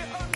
Yeah.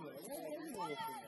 もやりたいよ。